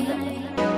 love them.